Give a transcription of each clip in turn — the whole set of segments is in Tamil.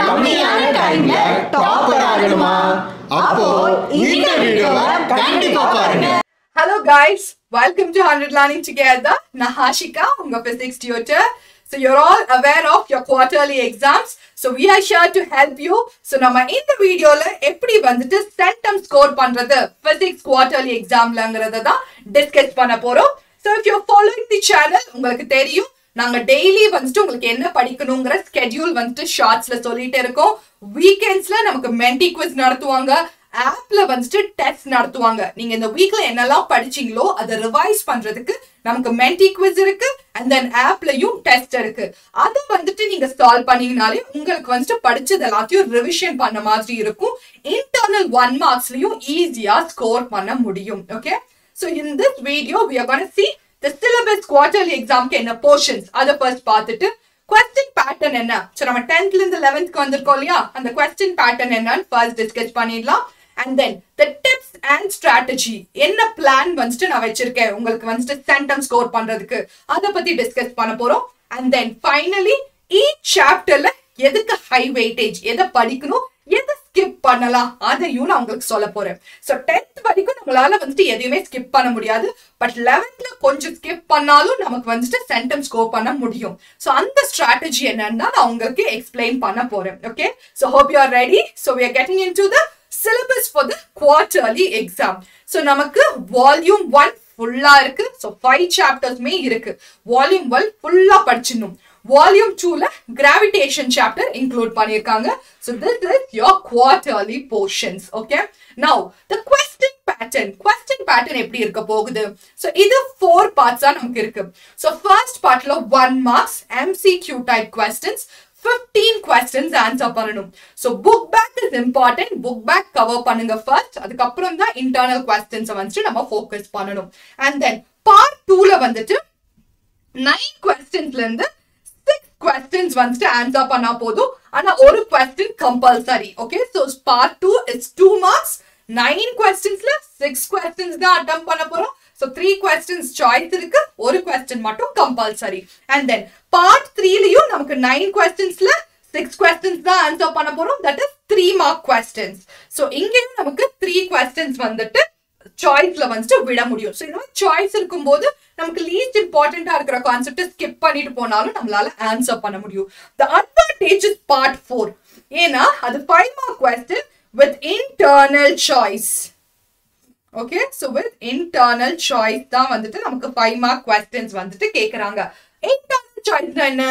கம்மியான டைம்ல டாப்பர் ஆகணுமா அப்போ இந்த வீடியோவை கண்டிப்பா பாருங்க Hello guys, welcome to 100 Learning Together. Nahashika, unga physics tutor. So you're all aware of your quarterly exams. So we are here to help you. So நம்ம இந்த வீடியோல எப்படி வந்துட்டு சென்டம் ஸ்கோர் பண்றது பிசிக்ஸ் குவார்டர்லி எக்ஸாம்லங்கிறத தான் டிஸ்கஸ் பண்ண போறோம். So if you're following the channel உங்களுக்கு தெரியும் நாங்க டெய்லி வந்துட்டு உங்களுக்கு என்ன படிக்கணுங்கிற ஸ்கெட்யூல் வந்துட்டு ஷார்ட்ஸ்ல சொல்லிட்டே இருக்கோம். வீக்கெண்ட்ஸ்ல நமக்கு மென்டி குவிஸ் நடத்துவாங்க. ஆப்ல வந்துட்டு டெஸ்ட் நடத்துவாங்க. நீங்க இந்த வீக்ல என்னெல்லாம் படிச்சீங்களோ அதை ரிவைஸ் பண்றதுக்கு நமக்கு மென்டி குவிஸ் இருக்கு. அண்ட் தென் ஆப்லயும் டெஸ்ட் இருக்கு. அது வந்துட்டு நீங்க சால்வ் பண்ணீங்கனாலே உங்களுக்கு வந்துட்டு படிச்சது எல்லாத்தையும் ரிவிஷன் பண்ண மாதிரி இருக்கும். இன்டர்னல் ஒன் மார்க்ஸ்லயும் ஈஸியா ஸ்கோர் பண்ண முடியும். Okay so in this video, we are see the syllabus quarterly எக்ஸாம்க்கு என்ன போர்ஷன்ஸ் அதை ஃபர்ஸ்ட் பார்த்துட்டு கொஸ்டின் பேட்டர்ன் என்ன ஸோ நம்ம டென்த்ல இருந்து லெவன்த்க்கு வந்திருக்கோம் இல்லையா அந்த கொஸ்டின் பேட்டர்ன் என்னன்னு ஃபர்ஸ்ட் டிஸ்கஸ் பண்ணிடலாம் and then the tips and strategy என்ன பிளான் வந்துட்டு நான் வச்சிருக்கேன் உங்களுக்கு வந்துட்டு சென்டம் ஸ்கோர் பண்றதுக்கு அதை பத்தி டிஸ்கஸ் பண்ண போறோம் அண்ட் தென் ஃபைனலி ஈச் சாப்டர்ல எதுக்கு ஹை வெயிட்டேஜ் எதை படிக்கணும் எதை ஸ்கிப் பண்ணலாம்? அதையும் நான் உங்களுக்கு சொல்ல போறேன். ஸோ டென்த் வரைக்கும் நம்மளால வந்துட்டு எதையுமே ஸ்கிப் பண்ண முடியாது. பட் லெவன்த்ல கொஞ்சம் ஸ்கிப் பண்ணாலும் நமக்கு வந்துட்டு சென்டென்ஸ் கோ பண்ண முடியும். ஸோ அந்த ஸ்ட்ராட்டஜி என்னன்னா நான் உங்களுக்கு எக்ஸ்பிளைன் பண்ண போறேன். Okay so hope you are ready so we are getting in to the syllabus for the quarterly exam so நமக்கு வால்யூம் ஒன் ஃபுல்லா இருக்கு. ஸோ ஃபைவ் சாப்டர்ஸ்மே இருக்கு. வால்யூம் ஒன் ஃபுல்லா படிச்சிடணும். வால்யூம் டூல கிராவிடேஷன் சாப்டர் இன்க்ளூட் பண்ணியிருக்காங்க. So this is your quarterly portions okay now the question pattern question pattern எப்படி இருக்க போகுது? ஸோ இது ஃபோர் பார்ட்ஸா நமக்கு இருக்கு. ஸோ ஃபர்ஸ்ட் பார்ட்ல one marks MCQ type questions 15 questions answer பண்ணணும். So book back is important book back cover பண்ணுங்க ஃபர்ஸ்ட் அதுக்கப்புறம் தான் இன்டர்னல் கொஸ்டின்ஸை வந்துட்டு நம்ம ஃபோக்கஸ் பண்ணணும். அண்ட் தென் பார்ட் டூல வந்துட்டு நைன் கொஸ்டின்ஸ்ல இருந்து கொஸ்டின்ஸ் வந்துட்டு ஆன்சர் பண்ணா போதும் ஆனா ஒரு question compulsory okay so part two it's two marks nine கொஸ்டின்ஸ்ல six questions தான் அட்டம் பண்ண போறோம். ஸோ த்ரீ கொஸ்டின்ஸ் சாய்ஸ் இருக்கு. ஒரு கொஸ்டின் மட்டும் கம்பல்சரி அண்ட் தென் பார்ட் த்ரீலயும் நமக்கு நைன் கொஸ்டின்ஸ்ல சிக்ஸ் கொஸ்டின்ஸ் தான் ஆன்சர் பண்ண போறோம். That is three mark questions so இங்கேயும் நமக்கு த்ரீ கொஸ்டின்ஸ் வந்துட்டு சாய்ஸ்ல வந்துட்டு விட முடியும். ஸோ இந்த சாய்ஸ் இருக்கும்போது நமக்கு லீஸ்ட் இம்பார்ட்டண்டா இருக்கிற கான்செப்டை ஸ்கிப் பண்ணிட்டு போனாலும் நம்மளால ஆன்சர் பண்ண முடியும். The advantage is part four ஏன்னா அது five mark question with internal choice okay so with internal choice தான் வந்துட்டு நமக்கு ஃபைவ் மார்க் கொஸ்டின்ஸ் வந்துட்டு கேட்குறாங்க இன்டர்னல் சாய்ஸ்னா என்ன?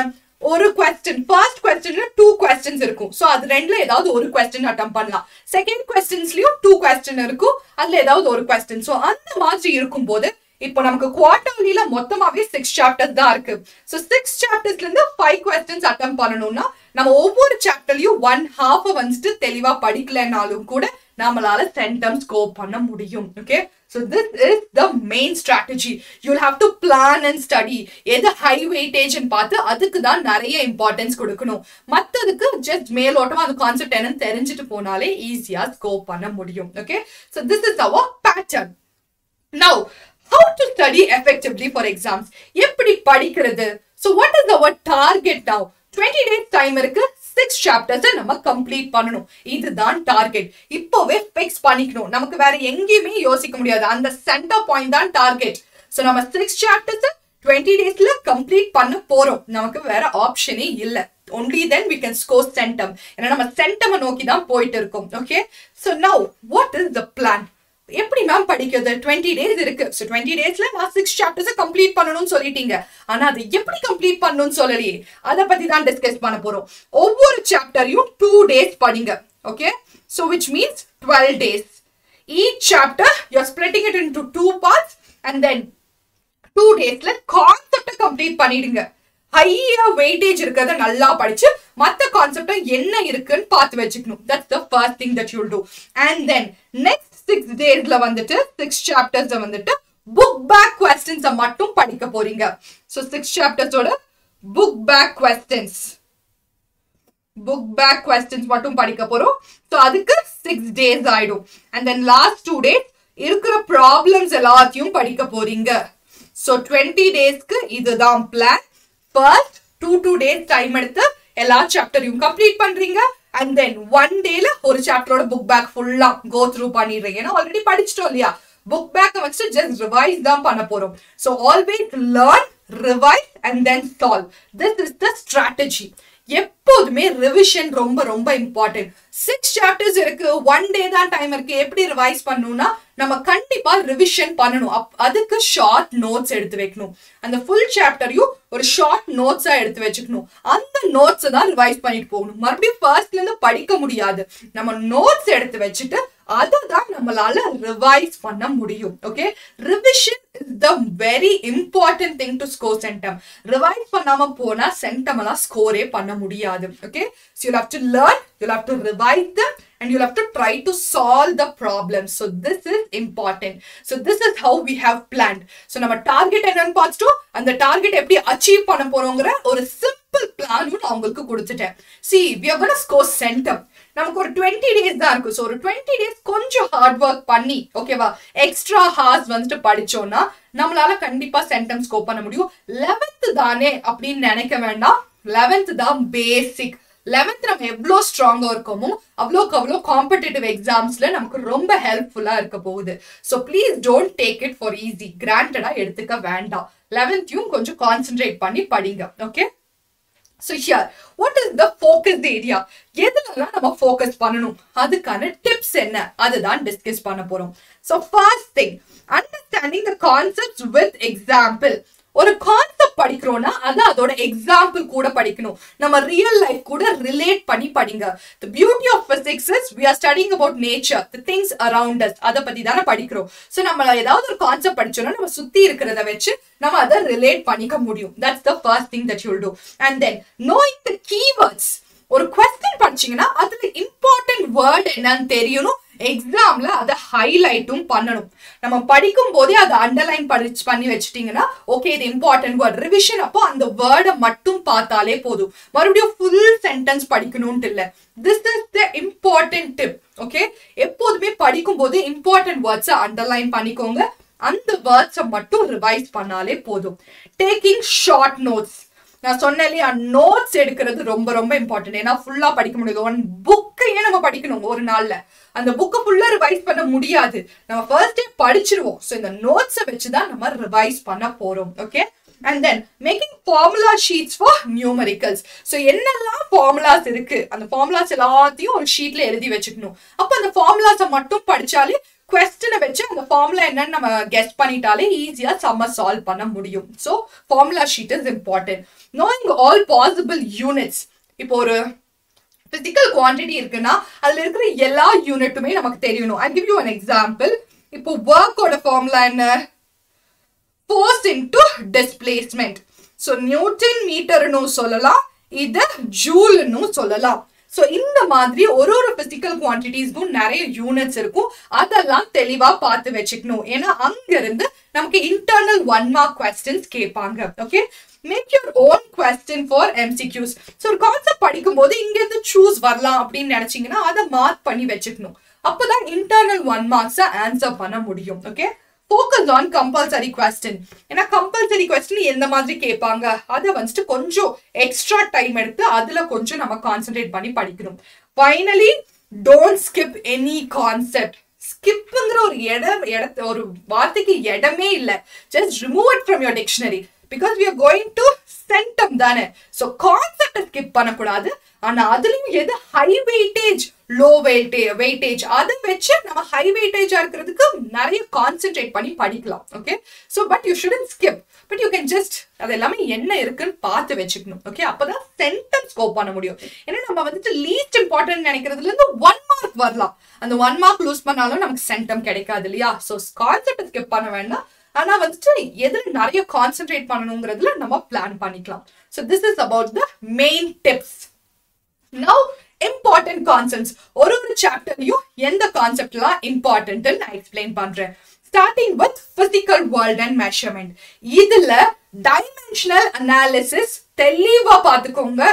ஒரு கொஸ்டின் ஃபர்ஸ்ட் கொஸ்டின்ல டூ கொஸ்டின்ஸ் இருக்கும். ஸோ அது ரெண்டுல ஏதாவது ஒரு கொஸ்டின் அட்டம் பண்ணலாம். செகண்ட் கொஸ்டின்ஸ்லயும் டூ கொஸ்டின் இருக்கும். அதுல ஏதாவது ஒரு கொஸ்டின் ஸோ அந்த மாதிரி இருக்கும்போது இப்போ நமக்கு குவார்டர்லியில மொத்தமாவே சிக்ஸ் சாப்டர்ஸ் தான் இருக்கு. ஸோ சிக்ஸ் சாப்டர்ஸ்ல இருந்து ஃபைவ் கொஸ்டின்ஸ் அட்டம் பண்ணணும்னா நம்ம ஒவ்வொரு சாப்டர்லயும் ஒன் ஹாஃப் வந்துட்டு தெளிவா படிக்கலைனாலும் கூட நம்மளால சென்டம் கோ பண்ண முடியும். Okay so this is the main strategy you'll have to plan and study எது ஹை வெயிட்டேஜ்னு பார்த்து அதுக்கு தான் நிறைய இம்பார்ட்டன்ஸ் கொடுக்கணும். மற்றதுக்கு ஜஸ்ட் மேலோட்டமா அந்த கான்செப்ட் என்னன்னு தெரிஞ்சுட்டு போனாலே ஈஸியாக ஸ்கோர் பண்ண முடியும். Okay so this is our pattern now how to study effectively for exams எப்படி படிக்கிறது? So what is our target now? 20 days time இருக்கு சிக்ஸ் சாப்டர்ஸை நம்ம கம்ப்ளீட் பண்ணணும். இதுதான் டார்கெட் இப்போவே ஃபிக்ஸ் பண்ணிக்கணும். நமக்கு வேற எங்கேயுமே யோசிக்க முடியாது. அந்த சென்டர் பாயிண்ட் தான் டார்கெட் ஸோ நம்ம சிக்ஸ் சாப்டர்ஸை டுவெண்ட்டி டேஸ்ல கம்ப்ளீட் பண்ண போறோம். நமக்கு வேற ஆப்ஷனே இல்லை. Only then we can score centum ஏன்னா நம்ம சென்டமை நோக்கி தான் போயிட்டு இருக்கோம். Okay so now what is the plan எப்படி மேம் படிக்கிறது? டுவெண்ட்டி டேஸ் இருக்கு. ஸோ டுவெண்ட்டி டேஸ்ல நான் சிக்ஸ் சாப்டர்ஸை கம்ப்ளீட் பண்ணணும்னு சொல்லிட்டீங்க. ஆனா அதை எப்படி கம்ப்ளீட் பண்ணணும்னு சொல்லலையே? அதை பத்தி தான் டிஸ்கஸ் பண்ண போறோம். ஒவ்வொரு சாப்டரையும் டூ டேஸ் படிங்க. Okay so which means twelve days each chapter you're splitting it into two parts and then two டேஸ்ல கான்செப்டை கம்ப்ளீட் பண்ணிடுங்க. ஹையா வெயிட்டேஜ் இருக்கிறத நல்லா படிச்சு மற்ற கான்செப்ட் என்ன இருக்குன்னு பார்த்து வச்சுக்கணும். That's the first thing that you'll do and then next six டேஸ்ல வந்துட்டு சிக்ஸ் சாப்டர்ஸ் வந்துட்டு புக் பேக் கொஸ்டின்ஸ் மட்டும் படிக்க போறீங்க. So six சாப்டர்ஸோட book back questions book back questions மட்டும் படிக்க போறோம். ஸோ அதுக்கு சிக்ஸ் டேஸ் ஆயிடும். And then last two days இருக்கிற ப்ராப்ளம்ஸ் எல்லாத்தையும் படிக்க போறீங்க. ஸோ டுவெண்ட்டி டேஸ்க்கு இதுதான் plan first two two days time எடுத்து எல்லா சாப்டரையும் கம்ப்ளீட் பண்றீங்க. அண்ட் தென் ஒன் டேல ஒரு சாப்டரோட புக் பேக் ஃபுல்லா கோ த்ரூ பண்ணிடுறேன். ஏன்னா ஆல்ரெடி படிச்சிட்டோம் இல்லையா? புக் பேக் வச்சுட்டு ஜஸ்ட் ரிவைஸ் தான் பண்ண போறோம். So always learn revise and then solve this is the strategy எப்போதுமே ரிவிஷன் ரொம்ப ரொம்ப இம்பார்ட்டன்ட் சிக்ஸ் சாப்டர்ஸ் இருக்கு. ஒன் டே தான் டைம் இருக்கு. எப்படி ரிவைஸ் பண்ணணும்னா நம்ம கண்டிப்பா ரிவிஷன் பண்ணணும். அப் அதுக்கு ஷார்ட் நோட்ஸ் எடுத்து வைக்கணும். அந்த ஃபுல் சாப்டரையும் ஒரு ஷார்ட் நோட்ஸா எடுத்து வச்சுக்கணும். அந்த நோட்ஸை தான் ரிவைஸ் பண்ணிட்டு போகணும். மறுபடியும் ஃபர்ஸ்ட்ல இருந்து படிக்க முடியாது. நம்ம நோட்ஸ் எடுத்து வச்சுட்டு அதை தான் நம்மளால ரிவைஸ் பண்ண முடியும். Okay revision the very important thing to score centum revise பண்ணாம போனா சென்டம் எல்லாம் ஸ்கோரே பண்ண முடியாது okay so you have to learn you have to revise them and you'll have to try to solve the problem. So this is important. So this is how we have planned. So நம்ம டார்கெட் என்னன்னு பார்த்துட்டோம் அந்த டார்கெட் எப்படி அச்சீவ் பண்ண போறோங்கிற ஒரு சிம்பிள் பிளான் நான் அவங்களுக்கு கொடுத்துட்டேன் see we are gonna score centum நமக்கு ஒரு டுவெண்ட்டி டேஸ் தான் இருக்கும் ஸோ ஒரு டுவெண்ட்டி டேஸ் கொஞ்சம் ஹார்ட் ஒர்க் பண்ணி ஓகேவா எக்ஸ்ட்ரா ஹார்ஸ் வந்துட்டு படிச்சோம்னா நம்மளால கண்டிப்பா சென்டென்ஸ் ஸ்கோர் பண்ண முடியும். லெவன்த்து தானே அப்படின்னு நினைக்க வேண்டாம். லெவன்த் தான் பேசிக் லெவன்த் நம்ம எவ்வளோ ஸ்ட்ராங்கா இருக்கோமோ அவ்வளோக்கு அவ்வளோ காம்படிட்டிவ் எக்ஸாம்ஸ்ல நமக்கு ரொம்ப ஹெல்ப்ஃபுல்லா இருக்க போகுது. So please don't take it for easy கிராண்டடா எடுத்துக்க வேண்டாம். லெவன்த்தையும் கொஞ்சம் கான்சென்ட்ரேட் பண்ணி படிங்க okay so here what is the focus area எதுலலாம் நம்ம ஃபோக்கஸ் பண்ணணும்? அதுக்கான டிப்ஸ் என்ன? அதுதான் டிஸ்கஸ் பண்ண போறோம். So first thing understanding the concept with example ஒரு கான்செப்ட் படிக்கிறோம்னா அது அதோட எக்ஸாம்பிள் கூட படிக்கணும். நம்ம ரியல் லைஃப் கூட ரிலேட் பண்ணி படிங்க. The beauty of physics is we are studying about nature the things around us அதை பத்தி தானே படிக்கிறோம். ஸோ நம்ம ஏதாவது ஒரு கான்செப்ட் படிச்சோம்னா நம்ம சுத்தி இருக்கிறத வச்சு நம்ம அதை ரிலேட் பண்ணிக்க முடியும். That's the first thing that you'll do and then knowing the keywords ஒரு கொஸ்டின் படிச்சீங்கன்னா அதுல இம்பார்ட்டன்ட் வேர்ட் என்னன்னு தெரியணும். எக்ஸாம்ல அதை ஹைலைட்டும் பண்ணணும். நம்ம படிக்கும் போதே அதை அண்டர்லைன் படிச்சு பண்ணி வச்சுட்டீங்கன்னா ஓகே இது இம்பார்ட்டன்ட் வேர்ட் ரிவிஷன் அப்போ அந்த வேர்டை மட்டும் பார்த்தாலே போதும். மறுபடியும் ஃபுல் சென்டென்ஸ் படிக்கணும்ட்டு இல்ல. This is the important tip okay எப்போதுமே படிக்கும் போது இம்பார்ட்டன்ட் வேர்ட்ஸை அண்டர்லைன் பண்ணிக்கோங்க. அந்த வேர்ட்ஸை மட்டும் ரிவைஸ் பண்ணாலே போதும். டேக்கிங் ஷார்ட் நோட்ஸ் நான் சொன்னேன் இல்லையா நோட்ஸ் எடுக்கிறது ரொம்ப ரொம்ப இம்பார்ட்டன்ட் ஏன்னா ஃபுல்லா படிக்க முடியாது. ஒன் புக்கையே நம்ம படிக்கணும் ஒரு நாள்ல? அந்த புக்கை ஃபுல்லா ரிவைஸ் பண்ண முடியாது. நம்ம ஃபர்ஸ்ட் டே படிச்சிருவோம். ஸோ இந்த நோட்ஸை வச்சு தான் நம்ம ரிவைஸ் பண்ண போறோம். Okay and then making formula sheets for numericals so என்னெல்லாம் ஃபார்முலாஸ் இருக்கு? அந்த ஃபார்முலாஸ் எல்லாத்தையும் ஒரு ஷீட்ல எழுதி வச்சுக்கணும். அப்போ அந்த ஃபார்முலாஸை மட்டும் படிச்சாலே கொஸ்டினை வச்சு அந்த ஃபார்முலா என்னன்னு நம்ம கெஸ்ட் பண்ணிட்டாலே ஈஸியாக சம்ம சால்வ் பண்ண முடியும். So formula sheet is important knowing all possible units இப்போ ஒரு பிசிக்கல் குவான்டிட்டி இருக்குன்னா அதில் இருக்கிற எல்லா யூனிட்டுமே நமக்கு தெரியணும். I give you an example இப்போ ஒர்க்கோட ஃபார்முலா என்ன? Force into displacement so Newton மீட்டர்னு சொல்லலாம் இது ஜூல்னு சொல்லலாம். ஸோ இந்த மாதிரி ஒரு ஒரு பிசிக்கல் குவான்டிட்டிஸ்க்கும் நிறைய யூனிட்ஸ் இருக்கும். அதெல்லாம் தெளிவா பார்த்து வச்சுக்கணும். ஏன்னா அங்க இருந்து நமக்கு இன்டர்னல் ஒன் மார்க் கொஸ்டின்ஸ் கேட்பாங்க. Okay make your own question for MCQs so ஒரு கான்செப்ட் படிக்கும்போது இங்கேருந்து சூஸ் வரலாம் அப்படின்னு நினைச்சீங்கன்னா அதை மார்க் பண்ணி வச்சுக்கணும். அப்போதான் இன்டர்னல் ஒன் மார்க்ஸை ஆன்சர் பண்ண முடியும். Okay focus on compulsory question ஏன்னா கம்பல்சரி கொஸ்டின் எந்த மாதிரி கேட்பாங்க? அதை வந்துட்டு கொஞ்சம் எக்ஸ்ட்ரா டைம் எடுத்து அதில் கொஞ்சம் நம்ம கான்சென்ட்ரேட் பண்ணி படிக்கணும். Finally don't skip any concept ஸ்கிப்புங்கிற ஒரு இடம் இடத்த ஒரு வார்த்தைக்கு இடமே இல்லை. Just remove it from your dictionary because we are going to centum தானே. ஸோ கான்செப்டை ஸ்கிப் பண்ணக்கூடாது. ஆனா அதுலயும் எது ஹை வெயிட்டேஜ் லோ வெயிட்டே வெயிட்டேஜ் அதை வச்சு நம்ம ஹை வெயிட்டேஜா இருக்கிறதுக்கு நிறைய கான்சென்ட்ரேட் பண்ணி படிக்கலாம். Okay so but you shouldn't skip but you can just அது எல்லாமே என்ன இருக்குன்னு பார்த்து வச்சுக்கணும். ஓகே அப்பதான் சென்டென்ஸ் ஸ்கோப் பண்ண முடியும். ஏன்னா நம்ம வந்துட்டு லீஸ்ட் இம்பார்ட்டன்ட் நினைக்கிறதுல இருந்து ஒன் மார்க் வரலாம். அந்த ஒன் மார்க் லூஸ் பண்ணாலும் நமக்கு சென்டம் கிடைக்காது இல்லையா? ஸோ கான்செப்ட் ஸ்கிப் பண்ண வேண்டாம். ஆனா வந்துட்டு எதுல நிறைய கான்சென்ட்ரேட் பண்ணணுங்கிறதுல நம்ம பிளான் பண்ணிக்கலாம். So this is about the main tips now important concepts ஒரு ஒரு சாப்டர்லையும் எந்த கான்செப்ட்லாம் இம்பார்ட்டன்ட் நான் எக்ஸ்பிளைன் பண்றேன். Starting with physical world and measurement இதுல டைமென்ஷனல் அனாலிசிஸ் தெளிவா பார்த்துக்கோங்க.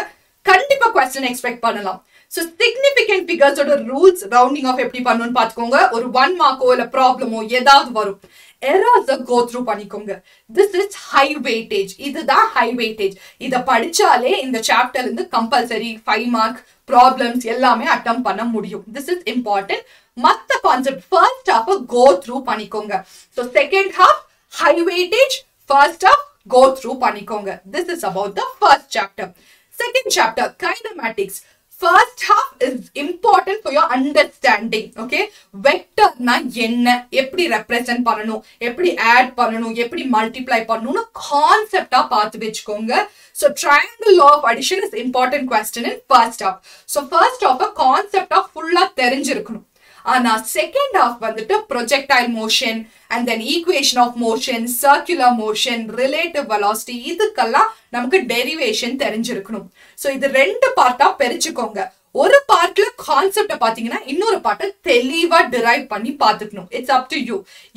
கண்டிப்பா கொஸ்டின் எக்ஸ்பெக்ட் பண்ணலாம். ஸோ சிக்னிஃபிகண்ட் ஃபிகர்ஸோட ரூல்ஸ் ரவுண்டிங் ஆஃப் எப்படி பண்ணணும்னு பார்த்துக்கோங்க. ஒரு ஒன் மார்க்கோ இல்லை ப்ராப்ளமோ ஏதாவது வரும். எரர்ஸை கோ த்ரூ பண்ணிக்கோங்க. திஸ் இஸ் ஹை வெயிட்டேஜ் இதுதான் ஹை வெயிட்டேஜ் இதை படிச்சாலே இந்த சாப்டர் இருந்து கம்பல்சரி ஃபைவ் மார்க் ப்ராப்ளம்ஸ் எல்லாமே அட்டம் பண்ண முடியும். திஸ் இஸ் இம்பார்ட்டன்ட் மற்ற concept first half go through பண்ணிக்கோங்க. So second half high weightage first half go through பண்ணிக்கோங்க. This is about the first chapter second chapter kinematics first half is important for your understanding okay வெக்டர்னா என்ன? எப்படி ரெப்ரசென்ட் பண்ணணும்? எப்படி ஆட் பண்ணணும்? எப்படி மல்டிப்ளை பண்ணணும்னு கான்செப்டா பார்த்து வச்சுக்கோங்க. So triangle of addition is important question in first half so first half கான்செப்டா ஃபுல்லா தெரிஞ்சிருக்கணும். ஆனா செகண்ட் ஹாஃப் வந்துட்டு projectile motion and then equation of motion circular motion relative velocity இதுக்கெல்லாம் நமக்கு டெரிவேஷன் தெரிஞ்சிருக்கணும். ஸோ இது ரெண்டு பார்ட்டா பிரிச்சுக்கோங்க. ஒரு பார்ட்ல கான்செப்ட பாத்தீங்கன்னா இன்னொரு பாட்டை தெளிவா டிரைவ் பண்ணி பாத்துக்கணும் இட்ஸ் அப் டு யூ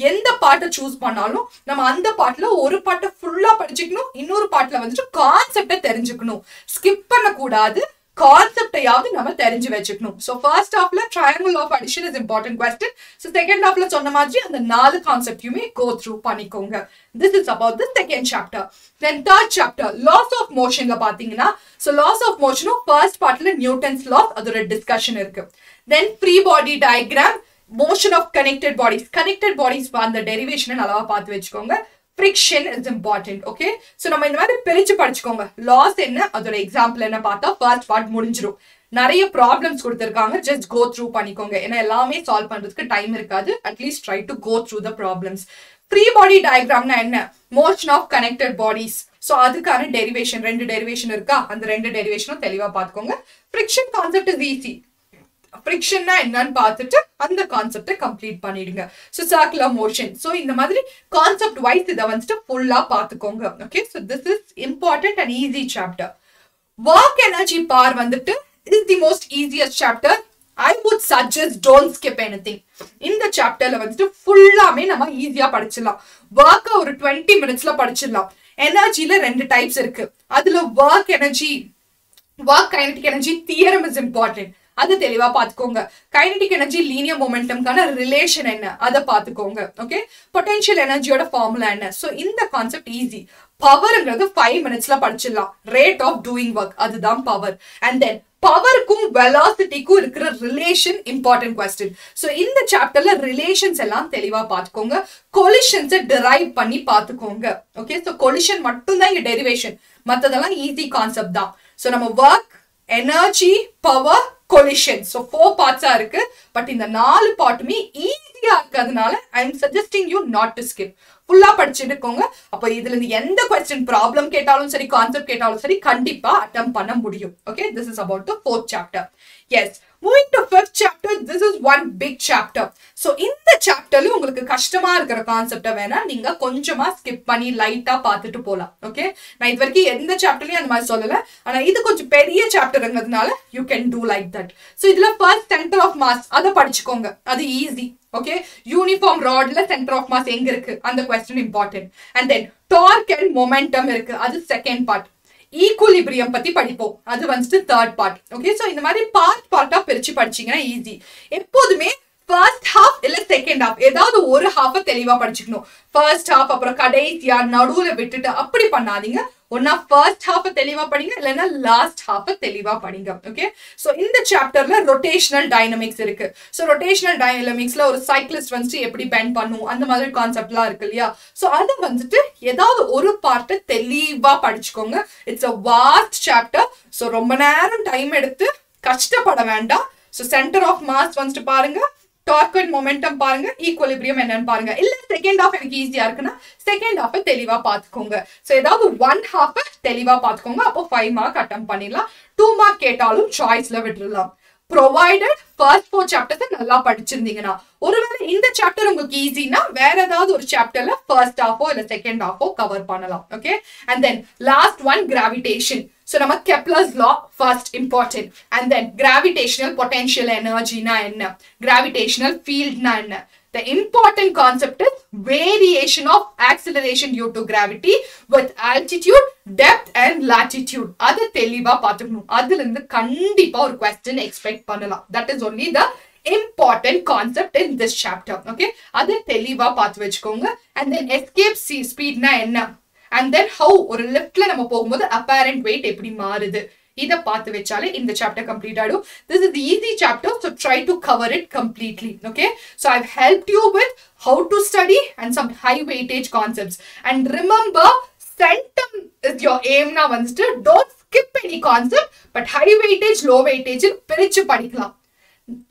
எந்த பாட்டை சூஸ் பண்ணாலும் நம்ம அந்த பாட்டில் ஒரு பாட்டை ஃபுல்லா படிச்சுக்கணும். இன்னொரு பாட்டில் வந்துட்டு கான்செப்டை தெரிஞ்சுக்கணும். ஸ்கிப் பண்ணக்கூடாது. கான்செப்டையாவது நம்ம தெரிஞ்சு வச்சுக்கணும். ஸோ ஃபர்ஸ்ட் ஹாஃப்ல triangle of addition is important question so second ஹாஃப்ல சொன்ன மாதிரி அந்த நாலு கான்செப்டையுமே கோ த்ரூ பண்ணிக்கோங்க. This is about the second chapter then third chapter laws of மோஷன்ல பாத்தீங்கன்னா ஸோ லாஸ் ஆஃப் மோஷனும் ஃபர்ஸ்ட் பார்ட்ல நியூட்டன்ஸ் லாஸ் அதோட டிஸ்கஷன் இருக்கு. Then free body diagram motion of connected bodies connected bodies அந்த டெரிவேஷனை நல்லா பார்த்து வச்சுக்கோங்க. Friction is important okay so நம்ம இந்த மாதிரி பிரிச்சு படிச்சுக்கோங்க. லாஸ் என்ன? அதோட எக்ஸாம்பிள் என்ன பார்த்தா ஃபர்ஸ்ட் பார்ட் முடிஞ்சிரும். நிறைய ப்ராப்ளம்ஸ் கொடுத்துருக்காங்க. ஜஸ்ட் கோ த்ரூ பண்ணிக்கோங்க. ஏன்னா எல்லாமே சால்வ் பண்றதுக்கு டைம் இருக்காது. At least try to go through the problems free body டயக்ராம்னா என்ன? Motion of connected bodies so அதுக்கான டெரிவேஷன் ரெண்டு டெரிவேஷன் இருக்கா? அந்த ரெண்டு டெரிவேஷனும் தெளிவா பார்த்துக்கோங்க. ஃப்ரிக்ஷன் கான்செப்ட் இஸ் ஈஸி ஃப்ரிக்ஷன்னா என்னன்னு பார்த்துட்டு அந்த கான்செப்டை கம்ப்ளீட் பண்ணிடுங்க. ஸோ சர்க்குலர் மோஷன் ஸோ இந்த மாதிரி கான்செப்ட் வைஸ் இதை வந்துட்டு ஃபுல்லாக பார்த்துக்கோங்க. Okay so this is important and easy chapter work energy power வந்துட்டு is the most easiest chapter I would suggest don't skip any thing இந்த சாப்டர்ல வந்துட்டு ஃபுல்லாமே நம்ம ஈஸியா படிச்சிடலாம். ஒர்க்கை ஒரு டுவெண்ட்டி மினிட்ஸ்ல படிச்சிடலாம். எனர்ஜில ரெண்டு டைப்ஸ் இருக்கு. அதுல work energy work kinetic energy theorem is important அது தெளிவா பாத்துக்கோங்க. கைனடிக் எனர்ஜி லீனியர் மொமெண்டம்கான ரிலேஷன் என்ன? அதை பாத்துக்கோங்க. ஓகே பொட்டென்ஷியல் எனர்ஜியோட ஃபார்முலா என்ன? ஸோ இந்த கான்செப்ட் ஈஸி பவர்ங்கிறது ஃபைவ் மினிட்ஸ்ல படிச்சிடலாம். ரேட் ஆஃப் டூயிங் ஒர்க் அதுதான் பவர் அண்ட் தென் பவருக்கும் வெலாசிட்டிக்கும் இருக்கிற ரிலேஷன் இம்பார்ட்டன்ட் கொஸ்டின் ஸோ இந்த சாப்டர்ல ரிலேஷன்ஸ் எல்லாம் தெளிவா பார்த்துக்கோங்க கொலிஷன்ஸை டிரைவ் பண்ணி பார்த்துக்கோங்க ஓகே ஸோ கொலிஷன் மட்டும்தான் இங்க டெரிவேஷன் மற்றதெல்லாம் ஈஸி கான்செப்ட் தான். ஸோ நம்ம work energy power collision so four பார்ட்ஸா இருக்கு. பட் இந்த நாலு பார்ட்டுமே ஈஸியா இருக்கிறதுனால I am suggesting you not to skip ஃபுல்லா படிச்சுட்டு இருக்கோங்க. அப்போ இதுல இருந்து எந்த கொஸ்டின் ப்ராப்ளம் கேட்டாலும் சரி கான்செப்ட் கேட்டாலும் சரி கண்டிப்பா அட்டம் பண்ண முடியும். Okay this is about the fourth chapter as moving to fifth chapter this is one big chapter so இந்த சாப்டர்ல உங்களுக்கு கஷ்டமா இருக்கிற கான்செப்டை வேணா நீங்க கொஞ்சமா ஸ்கிப் பண்ணி லைட்டா பார்த்துட்டு போகலாம் ஓகே நான் இது வரைக்கும் எந்த சாப்டர்லயும் அந்த மாதிரி சொல்லல. ஆனா இது கொஞ்சம் பெரிய சாப்டர்ங்கிறதுனால you can do like that so இதுல ஃபர்ஸ்ட் சென்டர் ஆஃப் மாஸ் அதை படிச்சுக்கோங்க. அது ஈஸி ஓகே யூனிஃபார்ம் ராட்ல சென்டர் ஆஃப் மாஸ் எங்க இருக்கு? அந்த question important and then torque and momentum இருக்கு. அது செகண்ட் பார்ட் ஈக்குலிபிரியம் பத்தி படிப்போம். அது வந்துட்டு தேர்ட் பார்ட் ஓகே ஸோ இந்த மாதிரி பார்ட் பார்ட்டா பிரிச்சு படிச்சீங்கன்னா ஈஸி எப்போதுமே ஃபர்ஸ்ட் ஹாஃப் இல்ல செகண்ட் ஹாஃப் ஏதாவது ஒரு ஹாஃப தெளிவா படிச்சுக்கணும். ஃபர்ஸ்ட் ஹாஃப் அப்புறம் கடைசியா நடுவுல விட்டுட்டு அப்படி பண்ணாதீங்க. ஒன்னா ஃபர்ஸ்ட் ஹாஃப தெளிவா படிங்க இல்லைன்னா லாஸ்ட் ஹாஃப தெளிவா படிங்க ஓகே ஸோ இந்த சாப்டர்ல ரொட்டேஷனல் டைனமிக்ஸ் இருக்கு. ஸோ ரொட்டேஷனல் டைனமிக்ஸ்ல ஒரு சைக்கிளிஸ்ட் வந்துட்டு எப்படி பெண்ட் பண்ணும் அந்த மாதிரி கான்செப்ட்லாம் இருக்கு இல்லையா? ஸோ அது வந்துட்டு ஏதாவது ஒரு பார்ட்டை தெளிவா படிச்சுக்கோங்க. It's a vast chapter so ரொம்ப நேரம் டைம் எடுத்து கஷ்டப்பட வேண்டாம். ஸோ சென்டர் ஆஃப் மாஸ் வந்துட்டு பாருங்க. டார்க் அண்ட் மொமெண்டம் பாருங்க ஈக்குவலிபிரியம் என்னன்னு பாருங்க. இல்ல செகண்ட் ஹாஃப் எனக்கு ஈஸியா இருக்குன்னா செகண்ட் ஹாஃப் தெளிவா பாத்துக்கோங்க. சோ ஏதாவது ஒன் ஹாஃப் தெளிவா பாத்துக்கோங்க. அப்போ ஃபைவ் மார்க் அட்டம் பண்ணிடலாம். டூ மார்க் கேட்டாலும் சாய்ஸ்ல விட்டுறலாம் ப்ரொவைடட் ஃபர்ஸ்ட் ஃபோர் சாப்டர்ஸ் நல்லா படிச்சிருந்தீங்கன்னா ஒருவேளை இந்த சாப்டர் உங்களுக்கு ஈஸினா வேற ஏதாவது ஒரு சாப்டர்ல ஃபர்ஸ்ட் ஹாஃபோ இல்ல செகண்ட் ஹாஃபோ கவர் பண்ணலாம். Okay and then last one gravitation so நம்ம Kepler's law first important and then gravitational potential எனர்ஜினா என்ன கிராவிடேஷனல் ஃபீல்ட்னா என்ன the important concept is variation of acceleration due to gravity with altitude, depth and latitude. அது தெளிவா பார்த்துக்கணும் அதுல இருந்து கண்டிப்பா ஒரு கொஸ்டின் எக்ஸ்பெக்ட் பண்ணலாம் that is only the important concept in this chapter okay அது தெளிவா பார்த்து வச்சுக்கோங்க and then escape sea speedனா என்ன And then how ஒரு லிஃப்ட்ல நம்ம போகும்போது அப்பேரண்ட் வெயிட் எப்படி மாறுது இதை பார்த்து வச்சாலே இந்த சாப்டர் கம்ப்ளீட் ஆகிடும் this is easy chapter so try to cover it completely okay so I've help you with how to study and some high weightage concepts and remember centum is your எய்ம்னா வந்துட்டு don't skip any concept but high weightage low weightage பிரித்து படிக்கலாம்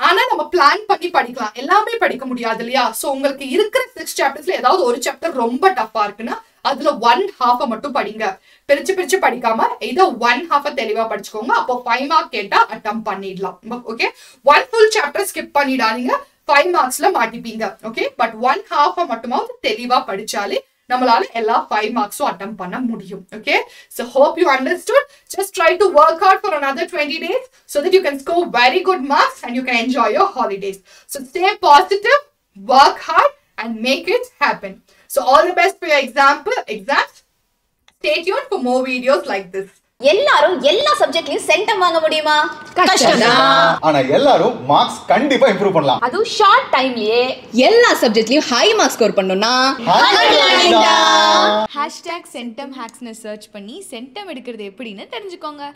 ஆனா நம்ம பிளான் பண்ணி படிக்கலாம் எல்லாமே படிக்க முடியாது இல்லையா ஸோ உங்களுக்கு இருக்கிற சிக்ஸ் சாப்டர்ஸ்ல ஏதாவது ஒரு சாப்டர் ரொம்ப டஃப்பா இருக்குன்னா அதுல ஒன் ஹாஃப மட்டும் படிங்க. பிரிச்சு பிரிச்சு படிக்காம இதை ஒன் ஹாஃப தெளிவா படிச்சுக்கோங்க. அப்போ ஃபைவ் மார்க் கேட்டா அட்டம் பண்ணிடலாம். Okay one full chapter skip பண்ணிடாதீங்க. ஃபைவ் மார்க்ஸ்ல மாட்டிப்பீங்க. ஓகே பட் ஒன் ஹாஃப மட்டுமாவது தெளிவா படிச்சாலே நம்மளால எல்லா ஃபைவ் மார்க்ஸும் அட்டம் பண்ண முடியும். Okay so hope you understood just try to work out for another twenty days so that you can score very good marks and you can enjoy your holidays so stay positive work hard and make it happen so all the best for your example exams stay tune for more videos like this எல்லாரும் எல்லா சப்ஜெக்ட்லயும் சென்டம் வாங்க முடியுமா? ஆனா எல்லாரும் மார்க்ஸ் கண்டிப்பா இம்ப்ரூவ் பண்ணலாம். அதுவும் ஷார்ட் டைம்லயே எல்லா சப்ஜெக்ட்லயும் ஹை மார்க் ஸ்கோர் பண்ணணும்னா? ஹேஷ்டேக் சென்டம் ஹேக்ஸ்னு சர்ச் பண்ணி சென்டம் எடுக்கிறது எப்படின்னு தெரிஞ்சுக்கோங்க.